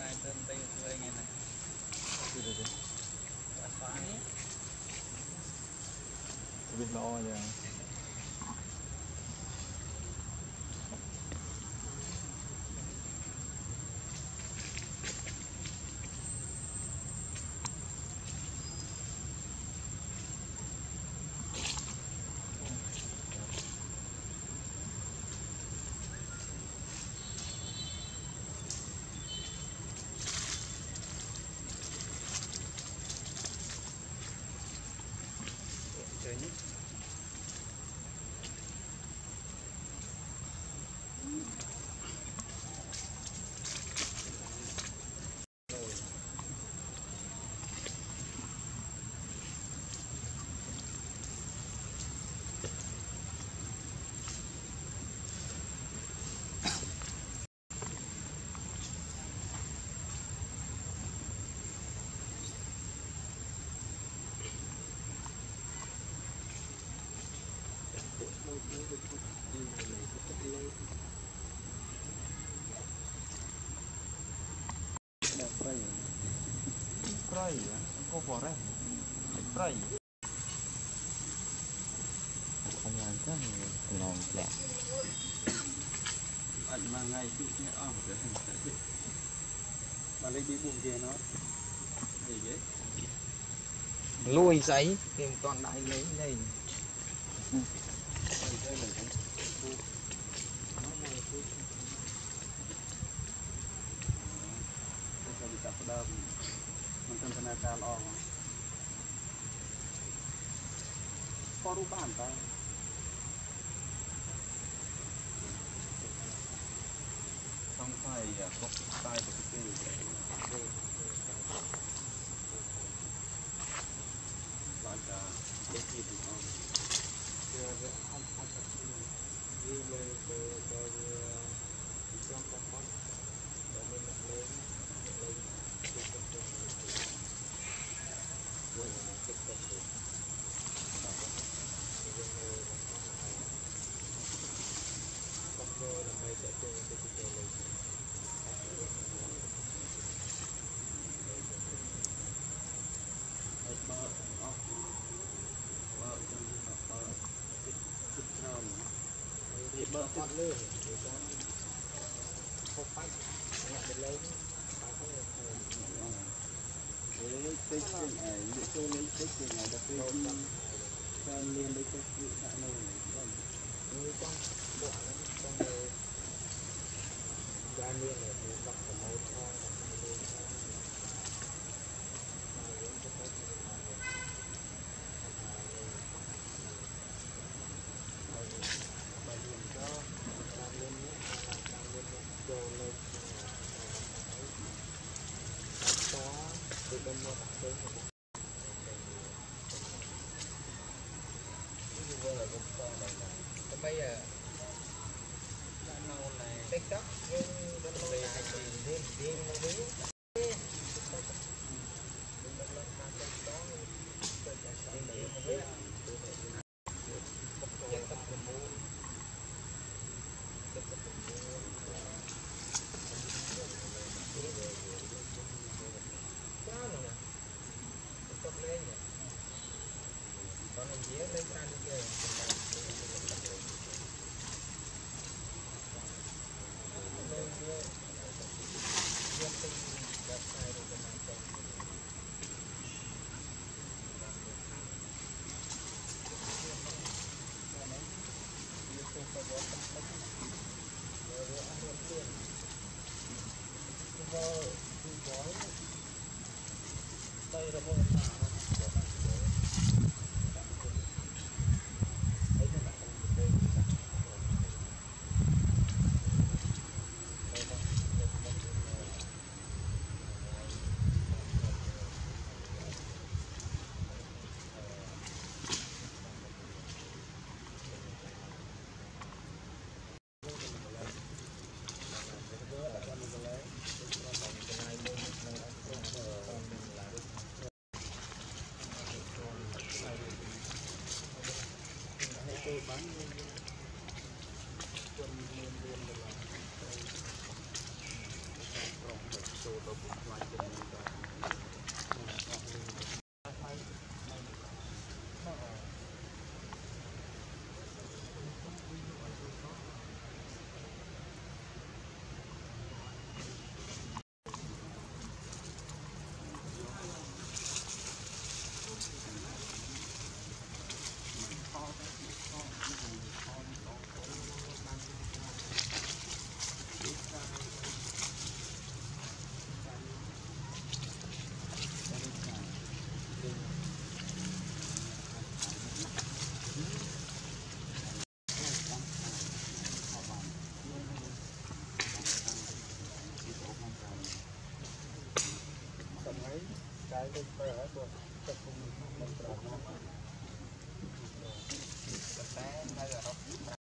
ngày tôm tây người ngày này Đi rồi đi. phá nhé Biết lo nha. Yannick. Ya. Kau boleh. Pray. Không làm cái ngon lẹ. ẩn mà ngày sự kia ỏng rồi mà lấy đi bụng kia nó gì vậy Lui giấy. Tìm toàn đại lấy đây สันทนาการออกพอรู้บ้านไปต้องใส่ยาพกใต้ปกติ con lươn để con không phải nhặt được lấy lấy tích trên này để tôi lấy tích trên này đặt tôi đi con liền lấy cái chữ đại nồi này con như trong bộ trong đời gia niên này thì đặt ở màu thon bởi vì cho làm lên nhé làm lên đồ lên có từ bên mua đặt đến ví dụ như là một con này là cái bây giờ này tiktok nhưng bên này thì thêm thêm nó biết đây là ធ្វើបានយើងជន់មានលឿនទៅឡើងត្រូវក្រុមទៅចូលទៅបំផ្លាញជំនួយដល់ ទៅប្រើហើយបើទឹកគុំមិនប្រើណាតែនៅអរ៉ុប